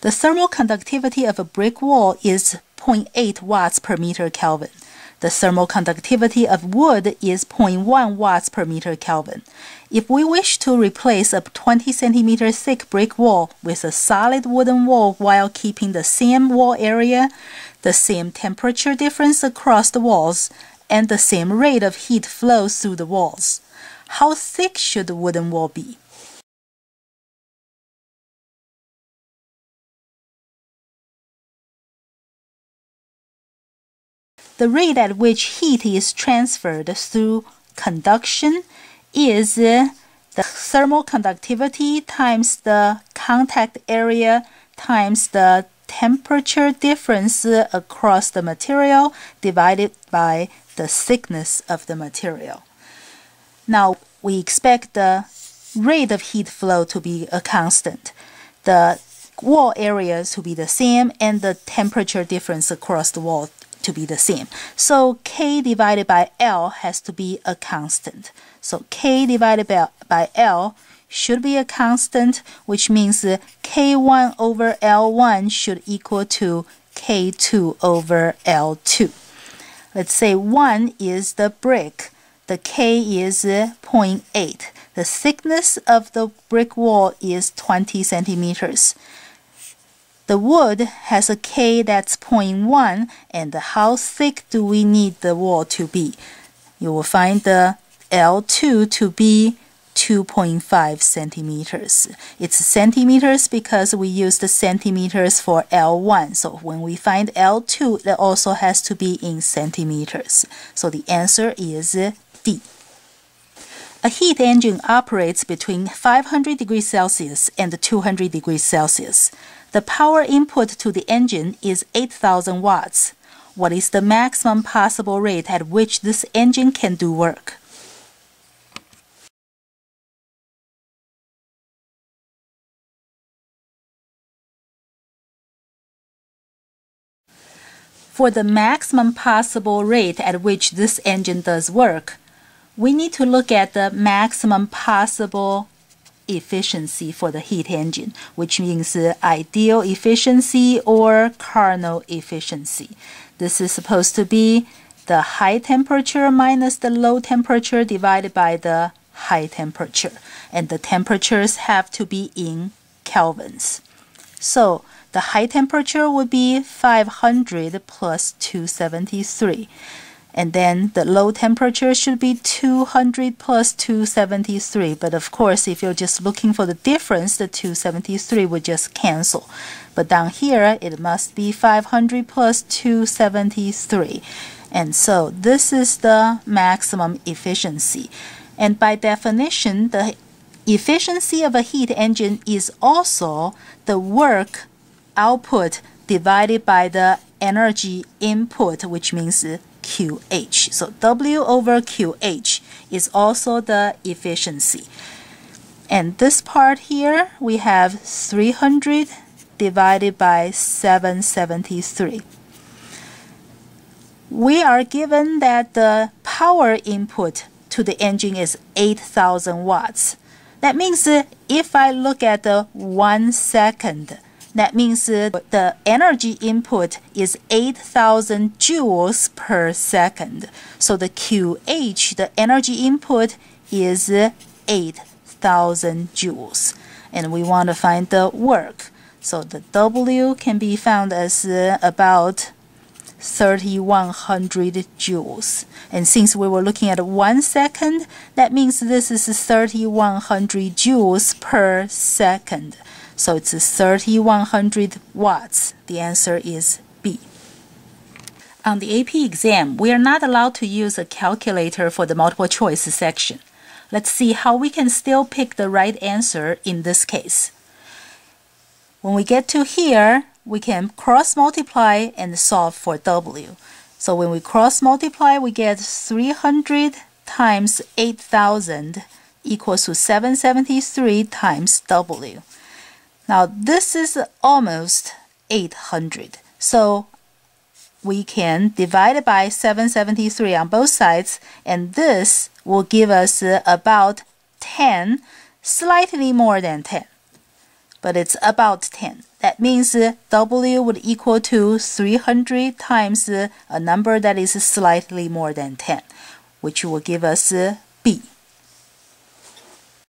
The thermal conductivity of a brick wall is 0.8 watts per meter Kelvin. The thermal conductivity of wood is 0.1 watts per meter Kelvin. If we wish to replace a 20 centimeter thick brick wall with a solid wooden wall while keeping the same wall area, the same temperature difference across the walls, and the same rate of heat flow through the walls, how thick should the wooden wall be? The rate at which heat is transferred through conduction is the thermal conductivity times the contact area times the temperature difference across the material divided by the thickness of the material. Now, we expect the rate of heat flow to be a constant, the wall area to be the same, and the temperature difference across the wall to be the same. So K divided by L has to be a constant. So K divided by, by L should be a constant, which means K1 over L1 should equal to K2 over L2. Let's say 1 is the brick. The K is 0.8. The thickness of the brick wall is 20 centimeters. The wood has a K that's 0.1 and how thick do we need the wall to be? You will find the L2 to be 2.5 centimeters. It's centimeters because we use the centimeters for L1. So when we find L2, that also has to be in centimeters. So the answer is D. A heat engine operates between 500 degrees Celsius and 200 degrees Celsius. The power input to the engine is 8000 watts. What is the maximum possible rate at which this engine can do work? For the maximum possible rate at which this engine does work, we need to look at the maximum possible efficiency for the heat engine, which means ideal efficiency or Carnot efficiency. This is supposed to be the high temperature minus the low temperature divided by the high temperature. And the temperatures have to be in kelvins. So the high temperature would be 500 plus 273 and then the low temperature should be 200 plus 273 but of course if you're just looking for the difference the 273 would just cancel. But down here it must be 500 plus 273 and so this is the maximum efficiency. And by definition the efficiency of a heat engine is also the work output divided by the energy input which means QH. So W over QH is also the efficiency. And this part here, we have 300 divided by 773. We are given that the power input to the engine is 8,000 watts. That means if I look at the one second, that means the energy input is 8,000 joules per second. So the QH, the energy input, is 8,000 joules. And we want to find the work. So the W can be found as uh, about 3100 joules. And since we were looking at one second, that means this is 3100 joules per second. So it's 3100 watts. The answer is B. On the AP exam, we are not allowed to use a calculator for the multiple choice section. Let's see how we can still pick the right answer in this case. When we get to here, we can cross multiply and solve for W. So when we cross multiply, we get 300 times 8,000 equals to 773 times W. Now this is almost 800. So we can divide it by 773 on both sides and this will give us about 10, slightly more than 10. but it's about 10. That means W would equal to 300 times a number that is slightly more than 10, which will give us B.